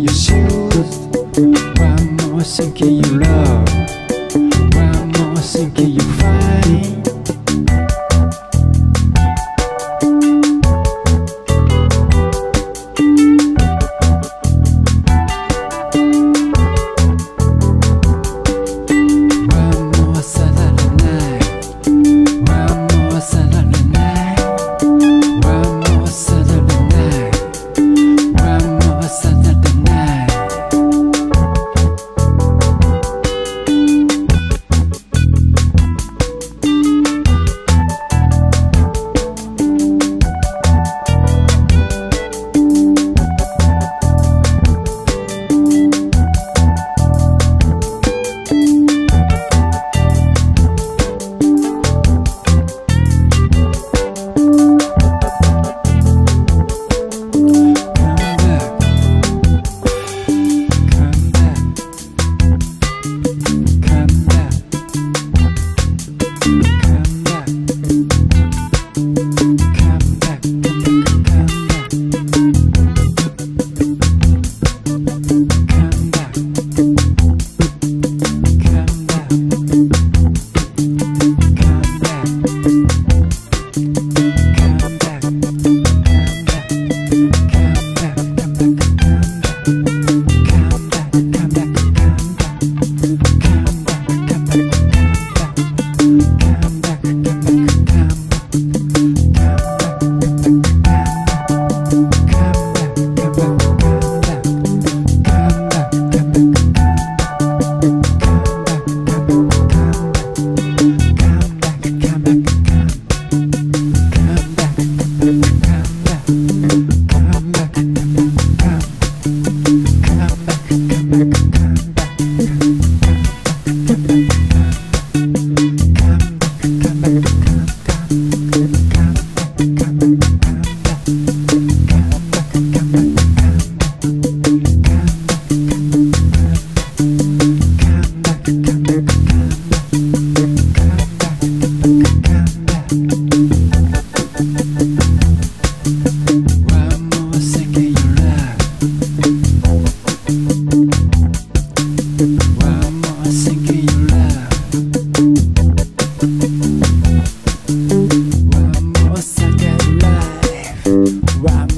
your shoes. One more sink life.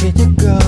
get you go?